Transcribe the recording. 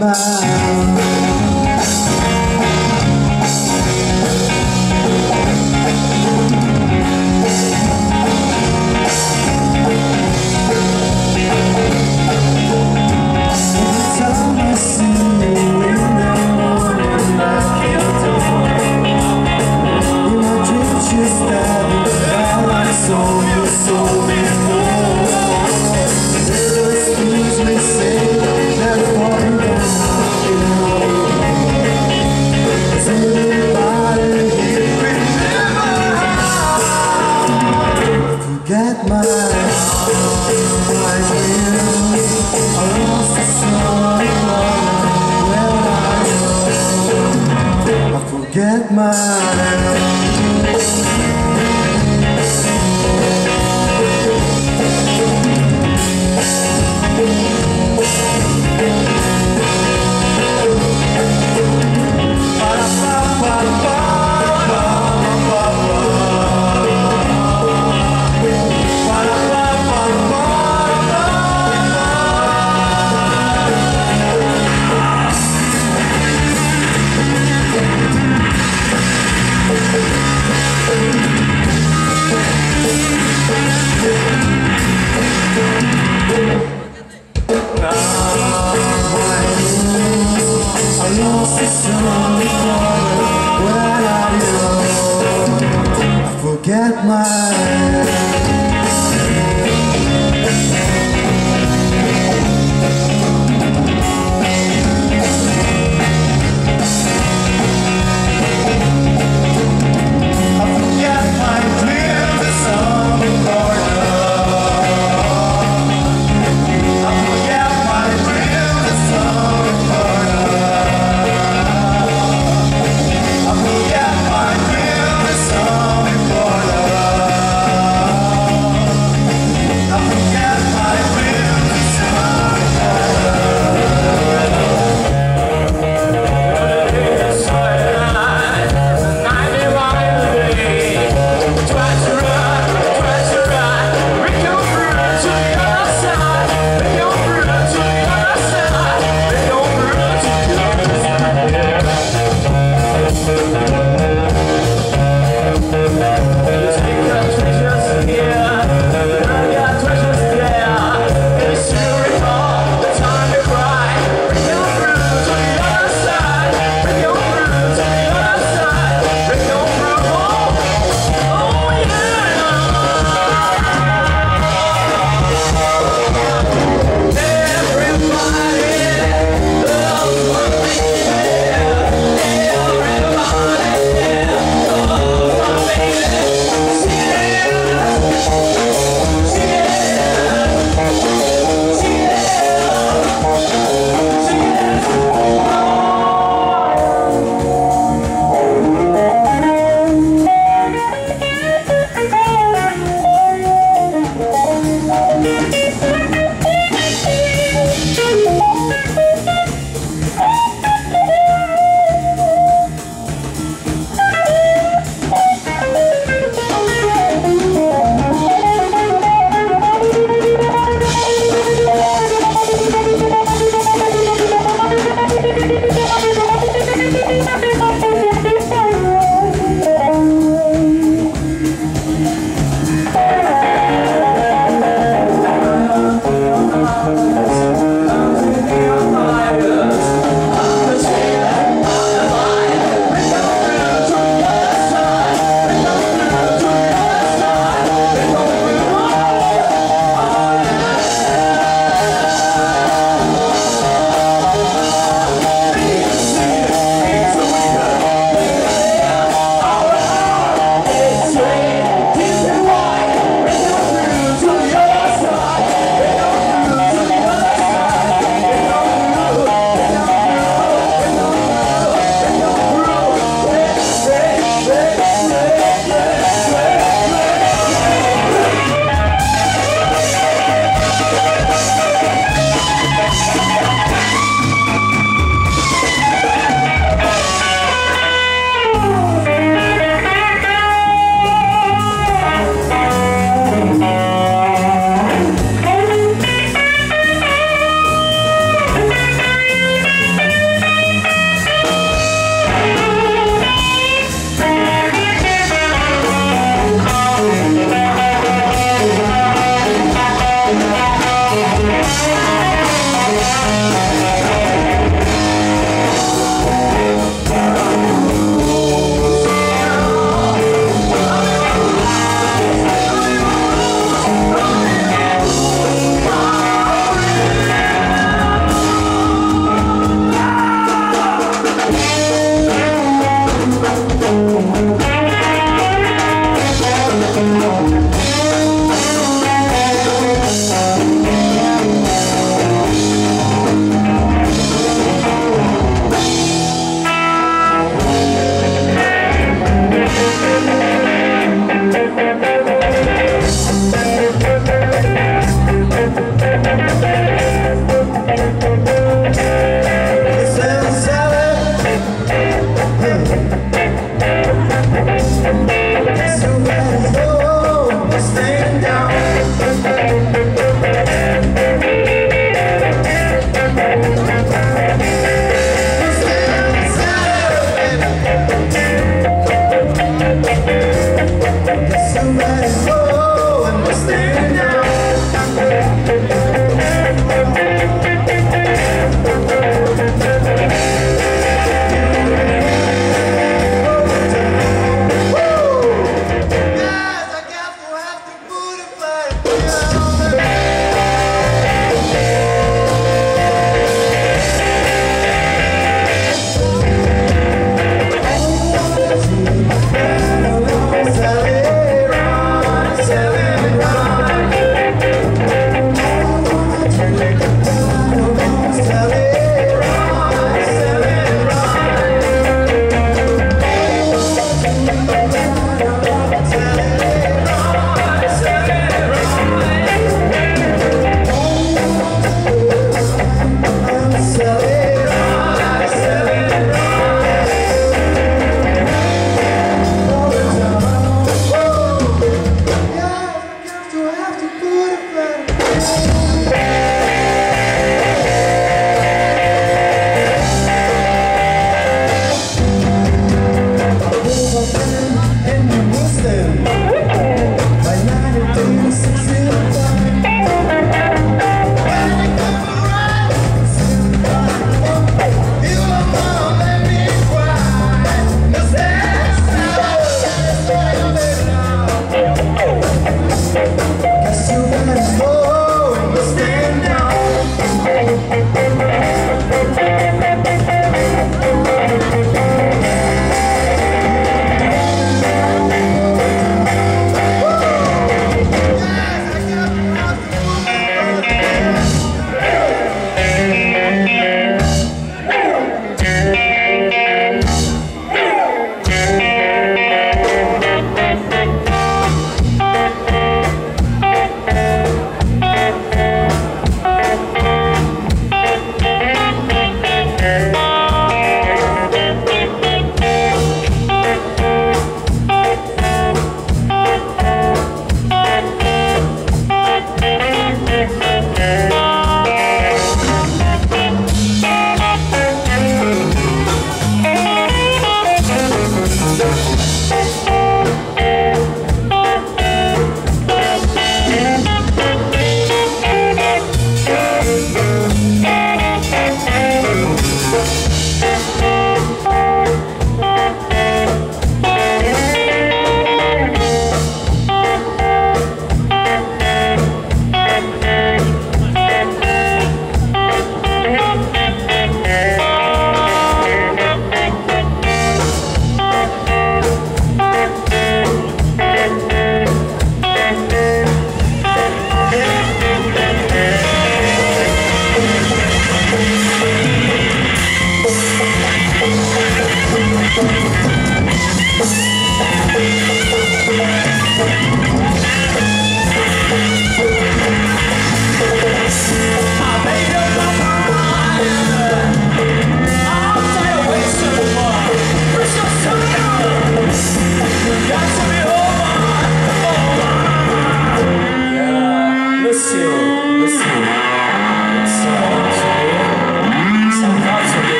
my